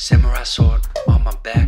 Samurai sword on my back.